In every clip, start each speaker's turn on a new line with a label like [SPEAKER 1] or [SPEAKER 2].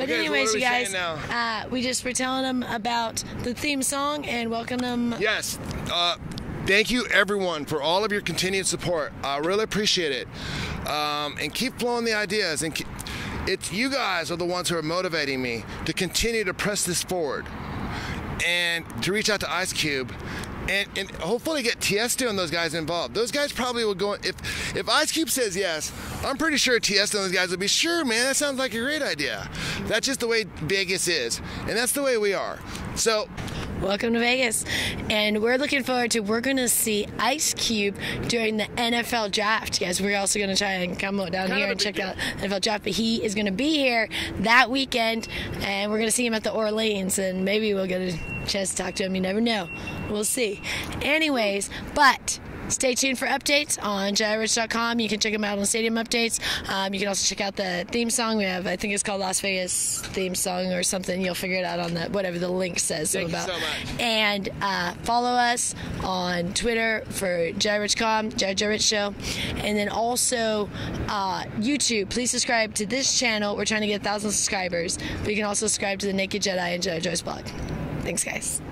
[SPEAKER 1] But
[SPEAKER 2] Okay,
[SPEAKER 1] anyways, you guys, uh, we just were telling them about the theme song and welcome them.
[SPEAKER 2] Yes. Uh, thank you, everyone, for all of your continued support. I really appreciate it. Um, and keep flowing the ideas. And keep, it's you guys are the ones who are motivating me to continue to press this forward and to reach out to Ice Cube. And, and hopefully get Tiesto and those guys involved. Those guys probably will go. If if Ice Cube says yes, I'm pretty sure Tiesto and those guys will be sure, man. That sounds like a great idea. That's just the way Vegas is, and that's the way we are. So
[SPEAKER 1] Welcome to Vegas. And we're looking forward to, we're going to see Ice Cube during the NFL draft. Guys, we're also going to try and come down
[SPEAKER 2] Kind
[SPEAKER 1] here and check out NFL draft. But he is going to be here that weekend. And we're going to see him at the Orleans. And maybe we'll get a chance to talk to him. You never know. We'll see. Anyways, but. Stay tuned for updates on JediRich.com. You can check them out on Stadium Updates. Um, you can also check out the theme song we have. I think it's called Las Vegas theme song or something. You'll figure it out on the whatever the link says
[SPEAKER 2] Thank
[SPEAKER 1] about.
[SPEAKER 2] so much.
[SPEAKER 1] And uh, follow us on Twitter for JediRich.com, Jared Jared Rich Show, and then also uh, YouTube. Please subscribe to this channel. We're trying to get a thousand subscribers, but you can also subscribe to the Naked Jedi and Jedi Joy's blog. Thanks, guys.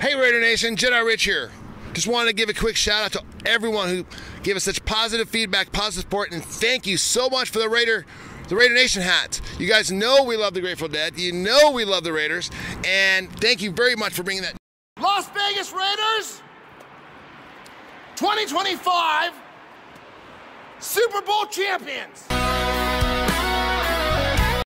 [SPEAKER 2] Hey Raider Nation, Jedi Rich here. Just wanted to give a quick shout out to everyone who gave us such positive feedback, positive support, and thank you so much for the Raider, the Raider Nation hats. You guys know we love the Grateful Dead. You know we love the Raiders, and thank you very much for bringing that.
[SPEAKER 3] Las Vegas Raiders 2025 Super Bowl champions.